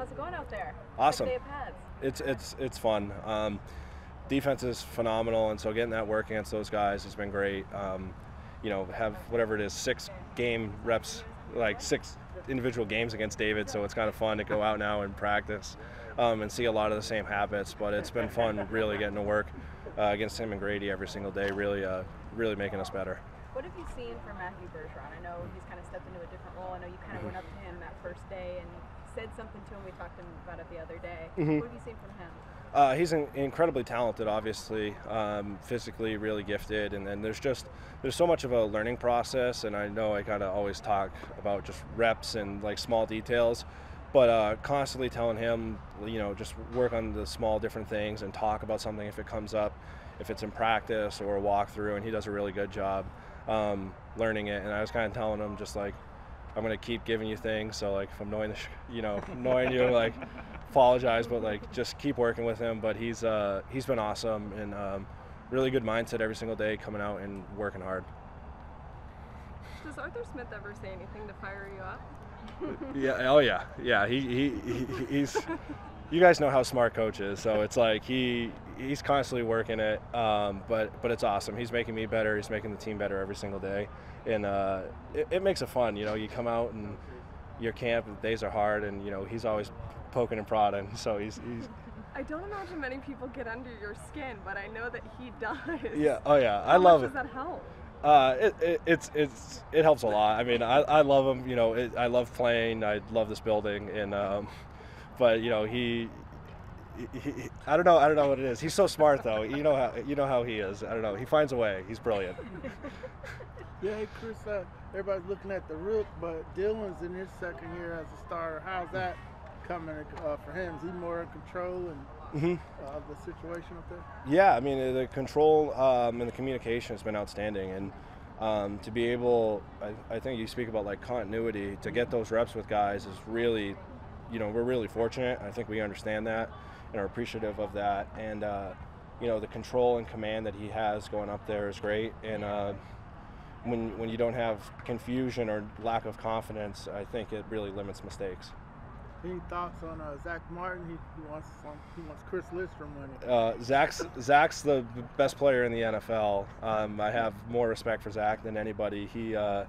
how's it going out there? Awesome. First day of pads. It's it's it's fun. Um, defense is phenomenal, and so getting that work against those guys has been great. Um, you know, have whatever it is, six game reps, like six individual games against David. So it's kind of fun to go out now and practice um, and see a lot of the same habits. But it's been fun, really getting to work uh, against him and Grady every single day. Really, uh, really making us better. What have you seen from Matthew Bergeron? I know he's kind of stepped into a different role. I know you kind of went up to him that first day and said something to him. We talked to him about it the other day. Mhm. What have you seen from him? Uh, he's in, incredibly talented, obviously, um, physically really gifted, and then there's just there's so much of a learning process. And I know I kind of always talk about just reps and like small details, but uh, constantly telling him, you know, just work on the small different things and talk about something if it comes up, if it's in practice or a walkthrough, and he does a really good job um, learning it. And I was kind of telling him just like. I'm gonna keep giving you things. So like, if I'm annoying the, sh- you know, annoying you, like, apologize, but like, just keep working with him. But he's uh, he's been awesome and um, really good mindset every single day, coming out and working hard. Does Arthur Smith ever say anything to fire you up? Yeah. Oh yeah. Yeah. He, he, he he's. You guys know how smart coach is, so it's like he he's constantly working it. Um, but but it's awesome. He's making me better. He's making the team better every single day, and uh, it, it makes it fun. You know, you come out and your camp the days are hard, and you know he's always poking and prodding. So he's he's I don't imagine many people get under your skin, but I know that he does. yeah. Oh yeah. I How love much it. Does that help? Uh, it, it, it's it's it helps a lot. I mean, I, I love him. You know, it, I love playing. I love this building, and um, but you know he, he, he- I don't know. I don't know what it is. He's so smart though. You know how you know how he is. I don't know. He finds a way. He's brilliant. Yeah, hey Chris, uh, everybody's looking at the rook, but Dylan's in his second year as a starter. How's that coming uh, for him? Is he more in control and hmm uh, of the situation up there? Yeah, I mean the control um, and the communication has been outstanding, and um, to be able, I, I think you speak about like continuity to get those reps with guys is really, you know, we're really fortunate. I think we understand that and are appreciative of that, and uh, you know the control and command that he has going up there is great, and. When, when you don't have confusion or lack of confidence, I think it really limits mistakes. Any thoughts on uh, Zach Martin? He, he wants some, he wants Chris Lindstrom winning. Uh, Zach's Zach's the best player in the NFL. Um, I have more respect for Zach than anybody. He uh,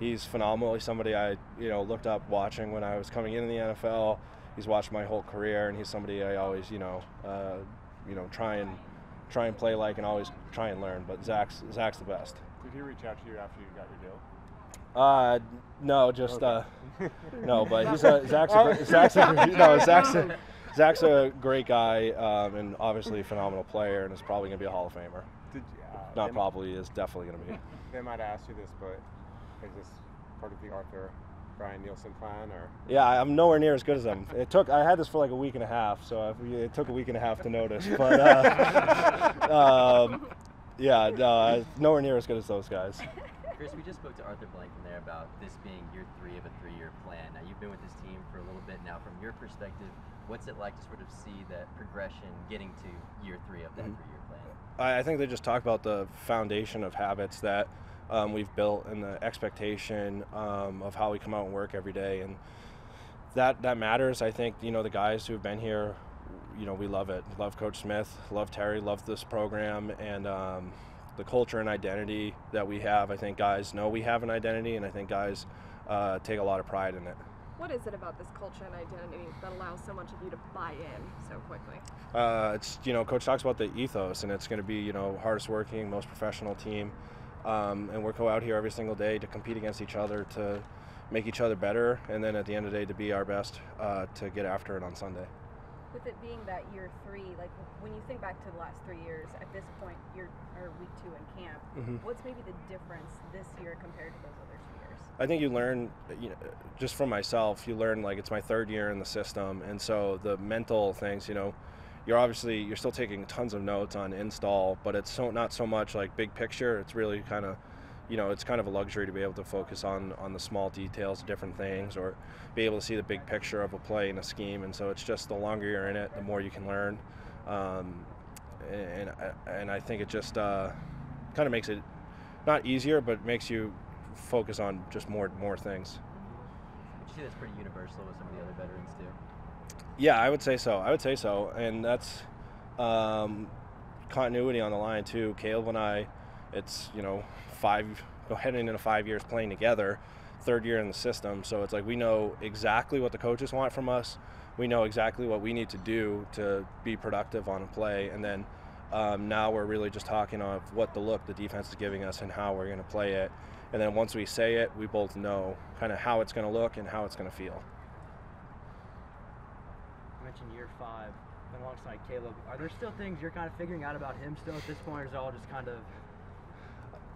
he's phenomenal. He's somebody I you know looked up watching when I was coming into the NFL. He's watched my whole career, and he's somebody I always you know uh, you know try and try and play like and always try and learn. But Zach's Zach's the best. Did he reach out to you after you got your deal? Uh, no, just uh, no, but he's a Zach's a, gr- Zach's a, no Zach's a, Zach's a great guy um, and obviously a phenomenal player, and is probably gonna be a Hall of Famer. Did you, uh, Not probably is definitely gonna be. They might ask you this, but is this part of the Arthur Brian Nielsen plan, or Yeah, I'm nowhere near as good as him. It took I had this for like a week and a half, so it took a week and a half to notice. But uh, um, yeah, no, I- nowhere near as good as those guys. Chris, we just spoke to Arthur Blank Blanken there about this being year three of a three-year plan. Now you've been with this team for a little bit now. From your perspective, what's it like to sort of see that progression getting to year three of that Mhm. three-year plan? I, I think they just talk about the foundation of habits that um, we've built and the expectation um, of how we come out and work every day, and that that matters. I think you know the guys who've been here, you know, we love it. Love Coach Smith, love Terry, love this program, and um, the culture and identity that we have. I think guys know we have an identity, and I think guys uh, take a lot of pride in it. What is it about this culture and identity that allows so much of you to buy in so quickly? Uh, it's you know, coach talks about the ethos, and it's going to be you know hardest working, most professional team, um, and we're go out here every single day to compete against each other to make each other better, and then at the end of the day to be our best uh, to get after it on Sunday. With it being that year three, like when you think back to the last three years, at this point, you're or week two in camp. Mhm. What's maybe the difference this year compared to those other two years? I think you learn, you know, just from myself, you learn like it's my third year in the system, and so the mental things, you know, you're obviously you're still taking tons of notes on install, but it's so not so much like big picture. It's really kind of, you know, it's kind of a luxury to be able to focus on on the small details of different things, or be able to see the big picture of a play and a scheme. And so it's just the longer you're in it, the more you can learn, um, and and I think it just uh, kind of makes it not easier, but makes you focus on just more more things. Would you say that's pretty universal with some of the other veterans too? Yeah, I would say so. I would say so, and that's um, continuity on the line too. Kaleb and I, it's you know five heading into five years playing together, third year in the system. So it's like we know exactly what the coaches want from us. We know exactly what we need to do to be productive on a play, and then um, now we're really just talking of what the look the defense is giving us and how we're going to play it. And then once we say it, we both know kind of how it's going to look and how it's going to feel. You mentioned year five, alongside Kaleb. Are there still things you're kind of figuring out about him still at this point, or is it all just kind of?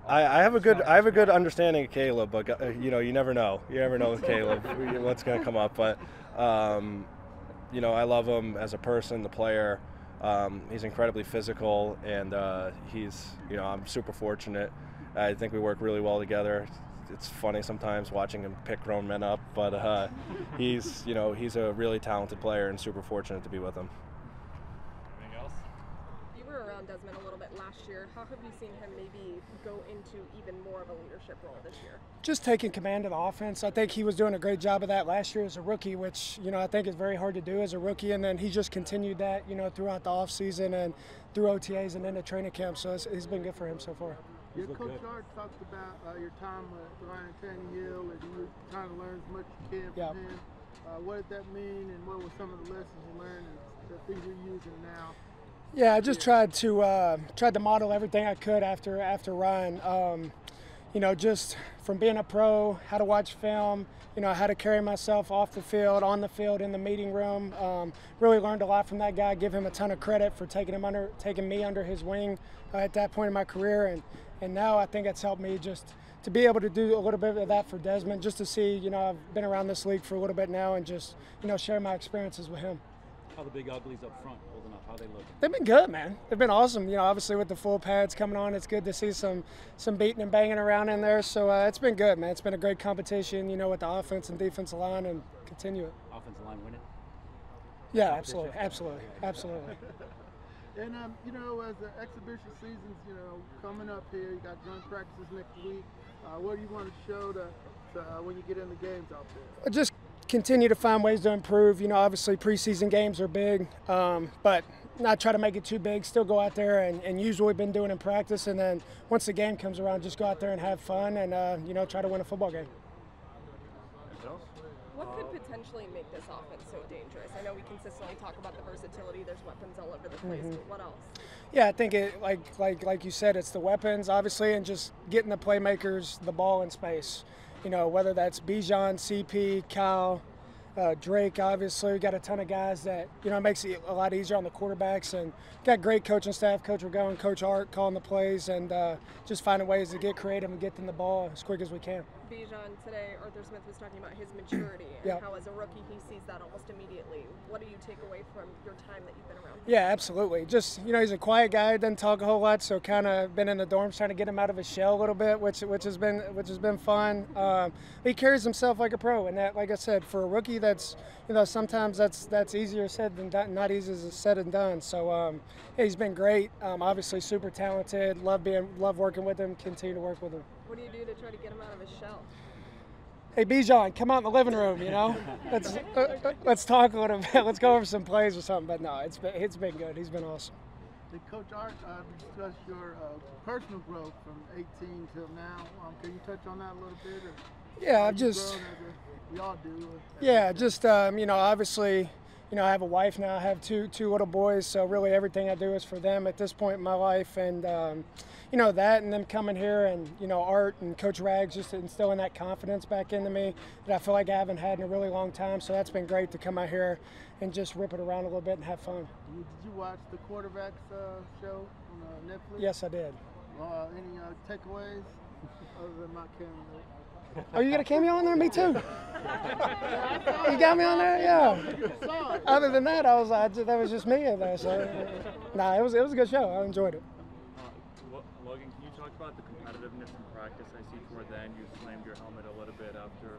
I, I have a good I have a good understanding of Kaleb, but uh, you know you never know. You never know with Kaleb what's going to come up. But um, you know I love him as a person, the player. Um, he's incredibly physical, and uh, he's you know I'm super fortunate. I think we work really well together. It's funny sometimes watching him pick grown men up, but uh, he's you know he's a really talented player and super fortunate to be with him. Anything else? You were around Desmond a little bit last year. How have you seen him maybe go into even more of a leadership role this year? Just taking command of the offense. I think he was doing a great job of that last year as a rookie, which you know I think is very hard to do as a rookie. And then he just continued that you know throughout the offseason and through OTAs and into training camp. So it's, it's been good for him so far. Your coach Art talked about uh, your time with Ryan Tannehill and you were trying to learn as much as you can from Yeah. him. Uh, what did that mean, and what were some of the lessons you learned and the things you're using now? Yeah, I just tried to uh, tried to model everything I could after after Ryan. Um, you know, just from being a pro, how to watch film, you know, how to carry myself off the field, on the field, in the meeting room. Um, really learned a lot from that guy. Give him a ton of credit for taking him under, taking me under his wing uh, at that point in my career, and and now I think it's helped me just to be able to do a little bit of that for Desmond, just to see, you know, I've been around this league for a little bit now, and just you know, share my experiences with him. How the big uglies up front holding up? How they look? They've been good, man. They've been awesome. You know, obviously with the full pads coming on, it's good to see some some beating and banging around in there. So uh, it's been good, man. It's been a great competition. You know, with the offense and defensive line, and continue it. Offensive line winning. Yeah, absolutely, absolutely, absolutely. And um, you know, as the exhibition season's you know coming up here, you got joint practices next week. Uh, what do you want to show to, to uh, when you get in the games out there? Just continue to find ways to improve. You know, obviously preseason games are big, um, but not try to make it too big. Still go out there and, and use what we've been doing in practice, and then once the game comes around, just go out there and have fun and uh, you know try to win a football game. What could potentially make this offense so dangerous? I know we consistently talk about the versatility. There's weapons all over the place. Mm-hmm. But what else? Yeah, I think it like like like you said, it's the weapons obviously, and just getting the playmakers the ball in space. You know, whether that's Bijan, CP, Kyle, uh, Drake. Obviously, we got a ton of guys that you know makes it a lot easier on the quarterbacks, and got great coaching staff, Coach Rago Coach Art calling the plays, and uh, just finding ways to get creative and get them the ball as quick as we can. Bijan today, Arthur Smith was talking about his maturity and Yeah. how as a rookie he sees that almost immediately. What do you take away from your time that you've been around? Yeah, absolutely. Just you know, he's a quiet guy, doesn't talk a whole lot, so kind of been in the dorms trying to get him out of his shell a little bit, which which has been which has been fun. Um, he carries himself like a pro, and that, like I said, for a rookie, that's you know sometimes that's that's easier said than done, not easy as said and done. So um, yeah, he's been great. Um, obviously, super talented. Love being love working with him. Continue to work with him. What do you do to try to get him out of his shell? Hey, Bijan, come out in the living room. You know, let's uh, let's talk a little bit. Let's go over some plays or something. But no, it's been it's been good. He's been awesome. Did Coach Art uh, discuss your uh, personal growth from 18 till now? Um, can you touch on that a little bit? Or Yeah, I've just. grown we all do. Yeah, just um, you know, obviously, you know, I have a wife now. I have two two little boys, so really everything I do is for them at this point in my life, and um, you know that, and them coming here, and you know, Art and Coach Rags just instilling that confidence back into me that I feel like I haven't had in a really long time. So that's been great to come out here and just rip it around a little bit and have fun. Did you watch the quarterbacks uh, show on uh, Netflix? Yes, I did. Uh, any uh, takeaways other than my camera? Are you gonna cameo on there? Me too. you got me on there? Yeah. Other than that, I was I that was just me in there. So, nah, it was it was a good show. I enjoyed it. Uh, Logan, can you talk about the competitiveness in practice? I see toward the end you slammed your helmet a little bit after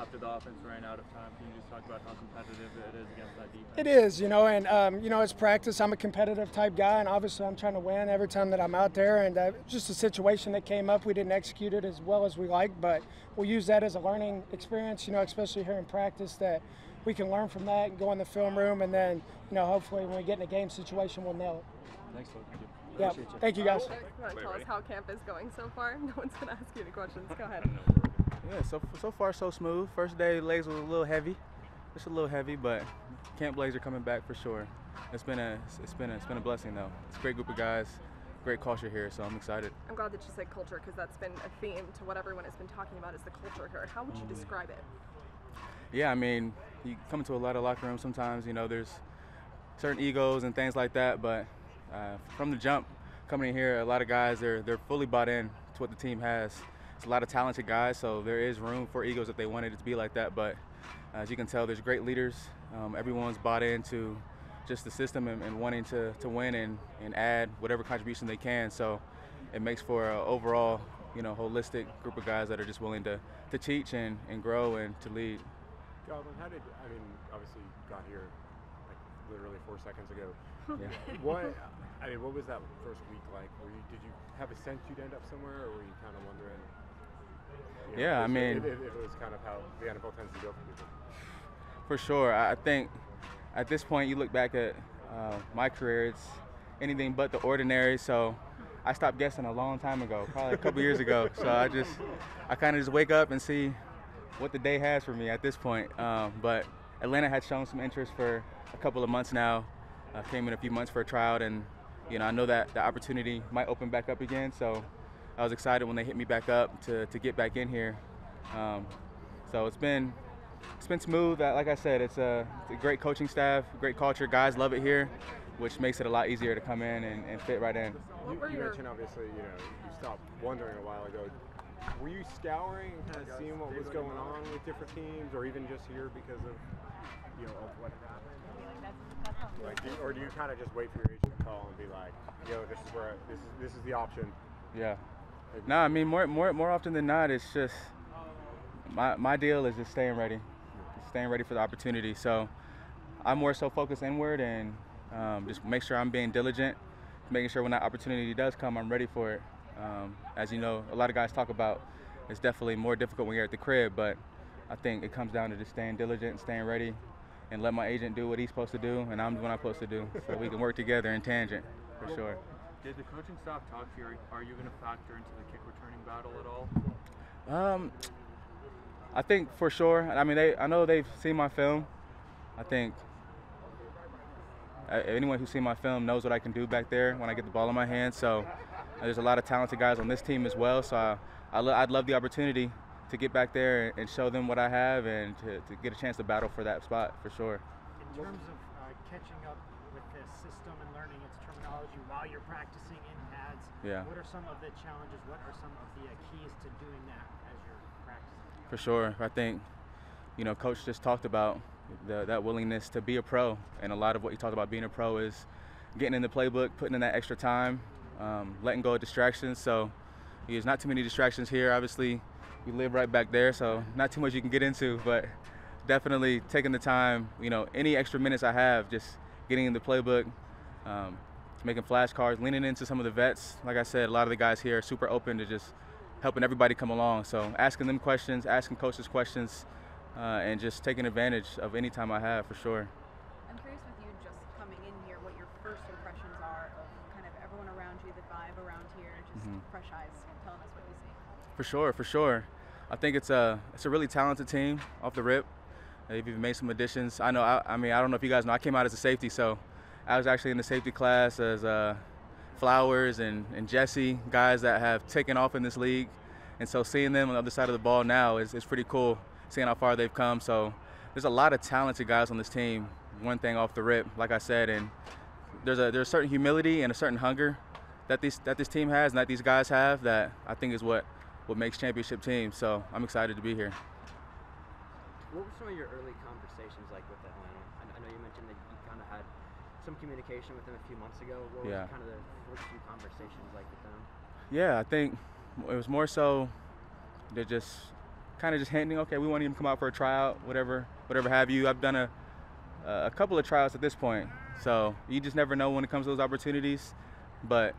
after the offense ran out of time. Can you just talk about how competitive it is against that defense? It is, you know, and um, you know, it's practice. I'm a competitive type guy, and obviously, I'm trying to win every time that I'm out there. And uh, just a situation that came up, we didn't execute it as well as we like, but we'll use that as a learning experience. You know, especially here in practice, that we can learn from that and go in the film room, and then you know hopefully when we get in a game situation, we'll nail it. Thanks, Luke. Thank you. Yeah, thank you guys. You want to tell us how camp is going so far? No one's gonna ask you any questions. Go ahead. Yeah, so so far so smooth. First day legs was a little heavy, just a little heavy, but camp are coming back for sure. It's been a it's been a, it's been a blessing though. It's a great group of guys, great culture here, so I'm excited. I'm glad that you said culture because that's been a theme to what everyone has been talking about is the culture here. How would you describe it? Yeah, I mean, you come into a lot of locker rooms sometimes, you know, there's certain egos and things like that, but uh, from the jump, coming in here, a lot of guys they're they're fully bought in to what the team has. It's a lot of talented guys, so there is room for egos if they wanted it to be like that. But as you can tell, there's great leaders. Um, everyone's bought into just the system and, and wanting to, to win and, and add whatever contribution they can. So it makes for an overall, you know, holistic group of guys that are just willing to, to teach and, and grow and to lead. Calvin, how did I mean? Obviously, you got here like literally four seconds ago. Yeah. What I mean, what was that first week like? Were you, did you have a sense you'd end up somewhere, or were you kind of wondering? You know, Yeah, I mean- if it was kind of how the NFL tends to go for people. For sure. I I think at this point, you look back at uh, my career, it's anything but the ordinary. So I stopped guessing a long time ago, probably a couple years ago. So I just, I kind of just wake up and see what the day has for me at this point. Um, but Atlanta had shown some interest for a couple of months now. Uh, came in a few months for a tryout, and you know I know that the opportunity might open back up again. So I was excited when they hit me back up to, to get back in here. Um, so it's been it's been smooth. Uh, Like I said, it's a, it's a great coaching staff, great culture. Guys love it here, which makes it a lot easier to come in and, and fit right in. You, you mentioned obviously, you know, you stopped wondering a while ago. Were you scouring and kind of seeing what was going on with different teams, or even just here because of, you know, of what happened? Like, do or do you kind of just wait for your agent to call and be like, "Yo, this is where this is this is the option." Yeah. No, I mean more more more often than not, it's just my my deal is just staying ready, just staying ready for the opportunity. So I'm more so focused inward and um, just make sure I'm being diligent, making sure when that opportunity does come, I'm ready for it. Um, as you know, a lot of guys talk about it's definitely more difficult when you're at the crib, but I think it comes down to just staying diligent and staying ready and let my agent do what he's supposed to do and I'm doing what I'm supposed to do so we can work together in tangent for sure. Did the coaching staff talk to you? Are you going to factor into the kick returning battle at all? Um, I think for sure. I mean, they. I know they've seen my film. I think uh, anyone who's seen my film knows what I can do back there when I get the ball in my hand. So uh, there's a lot of talented guys on this team as well. So I, I lo- I'd love the opportunity to get back there and show them what I have and to, to get a chance to battle for that spot for sure. in terms of uh, catching up with this system and learning its terminology while you're practicing in pads, Yeah. what are some of the challenges? What are some of the uh, keys to doing that as you're practicing? For sure. I think, you know, coach just talked about the, that willingness to be a pro, and a lot of what he talked about being a pro is getting in the playbook, putting in that extra time, um, letting go of distractions. So there's not too many distractions here. Obviously, we live right back there, so not too much you can get into, but definitely taking the time. You know, any extra minutes I have, just getting in the playbook. Um, making flashcards, leaning into some of the vets. Like I said, a lot of the guys here are super open to just helping everybody come along. So asking them questions, asking coaches questions, uh, and just taking advantage of any time I have for sure. I'm curious with you just coming in here, what your first impressions are of kind of everyone around you, the vibe around here, just Mhm. fresh eyes telling us what you see. For sure, for sure. I think it's a it's a really talented team off the rip. They've even made some additions. I know. I, I mean, I don't know if you guys know. I came out as a safety, so I was actually in the safety class as uh, Flowers and, and Jessie, guys that have taken off in this league. And so seeing them on the other side of the ball now is, is pretty cool, seeing how far they've come. So there's a lot of talented guys on this team. One thing off the rip, like I said, and there's a there's a certain humility and a certain hunger that this that this team has and that these guys have that I think is what what makes championship teams. So I'm excited to be here. What were some of your early conversations like with Atlanta? I, I know you mentioned that you kind of had some communication with them a few months ago. What Yeah. was kind of the first few conversations like with them? Yeah, I think it was more so they're just kind of just hinting, okay, we want you to come out for a tryout, whatever, whatever have you. I've done a a couple of tryouts at this point, so you just never know when it comes to those opportunities. But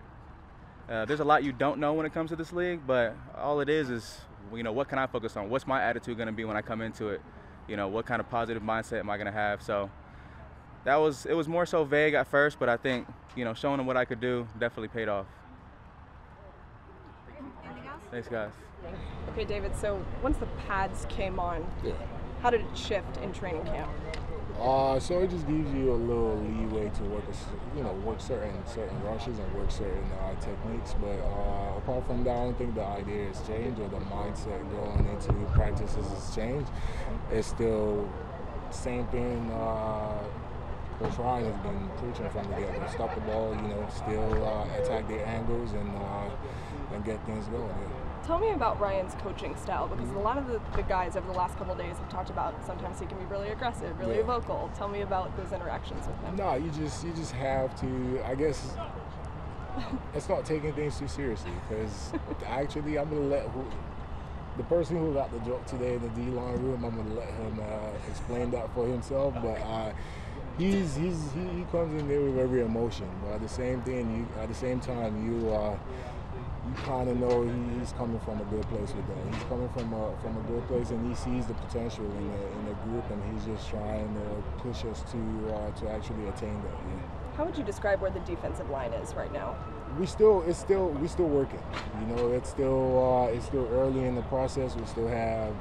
uh, there's a lot you don't know when it comes to this league. But all it is is, you know, what can I focus on? What's my attitude going to be when I come into it? You know, what kind of positive mindset am I gonna have? So that was it was more so vague at first, but I think you know showing them what I could do definitely paid off. Thanks, guys. Okay, David. So once the pads came on, Yeah. how did it shift in training camp? Uh, so it just gives you a little leeway to work, a s- you know, work certain certain rushes and work certain uh, techniques. But uh, apart from that, I don't think the idea has changed or the mindset going into practices has changed. It's still same thing. Uh, Coach Ryan has been preaching from the get-go. Stop the ball, you know, still uh, attack their angles and uh, and get things going. Yeah. Tell me about Ryan's coaching style because a lot of the, the guys over the last couple of days have talked about sometimes he can be really aggressive, really Yeah. vocal. Tell me about those interactions with him. No, you just you just have to. I guess it's not taking things too seriously because actually I'm gonna let who the person who got the joke today in the D line room. I'm gonna let him uh, explain that for himself. But uh, he's he's he, he comes in there with every emotion. But at the same thing, you at the same time you. Uh, you kind of know he, he's coming from a good place with that. He's coming from a from a good place, and he sees the potential in the in the group, and he's just trying to push us to uh, to actually attain that. Yeah. How would you describe where the defensive line is right now? We still it's still we still working. You know, it's still uh, it's still early in the process. We still have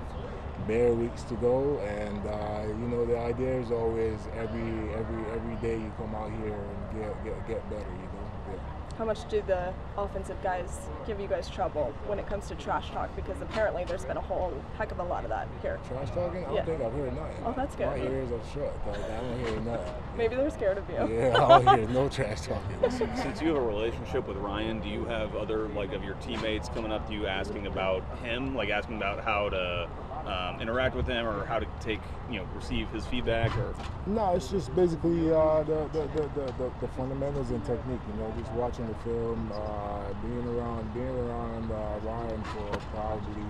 bare weeks to go, and uh, you know the idea is always every every every day you come out here and get get get better. You know. Yeah. How much do the offensive guys give you guys trouble when it comes to trash talk? Because apparently there's been a whole heck of a lot of that here. Trash talking? I don't Yeah. think I've heard nothing. Oh, that's good. My ears are shut. Like, I don't hear nothing. Maybe they're scared of you. Yeah, I don't hear no trash talking. Since you have a relationship with Ryan, do you have other like of your teammates coming up to you asking about him, like asking about how to um, interact with him or how to take, you know, receive his feedback or? No, it's just basically uh, the, the, the, the, the, fundamentals and technique. You know, just watching the film, uh, being around being around uh, Ryan for probably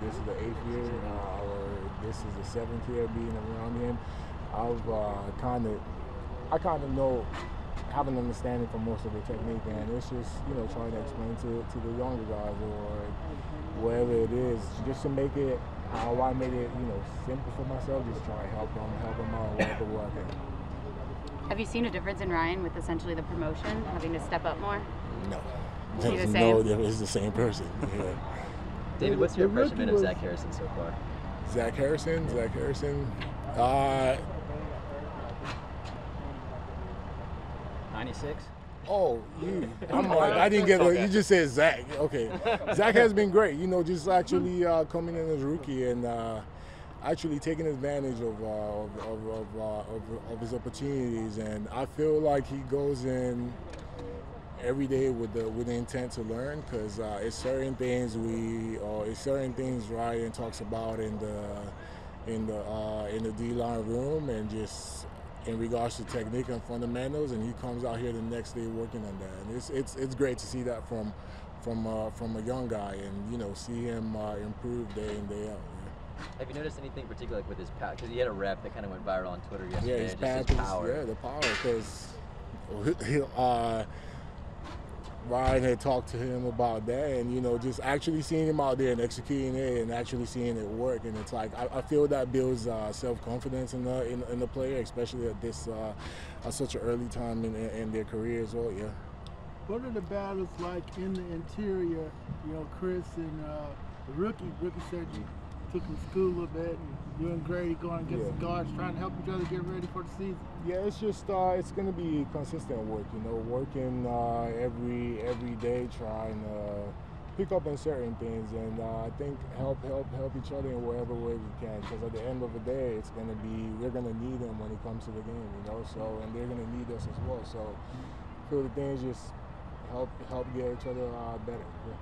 this is the eighth year, uh, or this is the seventh year being around him. I've uh, kind of, I kind of know, have an understanding for most of the technique, and it's just you know trying to explain to to the younger guys or whatever it is, just to make it how I made it, you know, simple for myself. Just try to help them, help them out whatever way I can. Have you seen a difference in Ryan with essentially the promotion, having to step up more? No. Is he the There's same? no, there is the same person. Yeah. David, what's your impression been of Zach Harrison so far? Zach Harrison, Zach Harrison. Uh, 96? Oh, you. I'm like, I didn't get. You just said Zach. Okay. Zach has been great. You know, just actually uh, coming in as rookie and uh, actually taking advantage of, uh, of, of, of, uh, of, of his opportunities. And I feel like he goes in every day with the with the intent to learn because uh, it's certain things we or it's certain things Ryan talks about in the in the uh, in the D line room and just in regards to technique and fundamentals and he comes out here the next day working on that and it's it's it's great to see that from from uh, from a young guy and you know see him uh, improve day in day out. Have you noticed anything particular like with his power? Because he had a rep that kind of went viral on Twitter Yeah, yesterday. his just his power. yeah, the power, because uh, Ryan had talked to him about that, and you know, just actually seeing him out there and executing it, and actually seeing it work, and it's like I, I feel that builds uh, self confidence in the in, in the player, especially at this uh, at such an early time in, in their career as well. Yeah. What are the battles like in the interior? You know, Chris and uh, rookie. Rookie you took him to school a little bit, and Grady going against Yeah. the guards, trying to help each other get ready for the season. Yeah, it's just uh, it's gonna be consistent work. You know, working uh, every every day, trying to pick up on certain things, and uh, I think help help help each other in whatever way we can. Because at the end of the day, it's gonna be we're gonna need them when it comes to the game. You know, so and they're gonna need us as well. So, feel the things just help help get each other uh, better. Yeah.